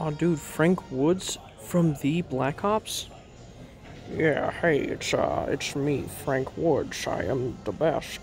Oh, dude, Frank Woods from the Black Ops? Yeah, hey, it's, uh, it's me, Frank Woods. I am the best.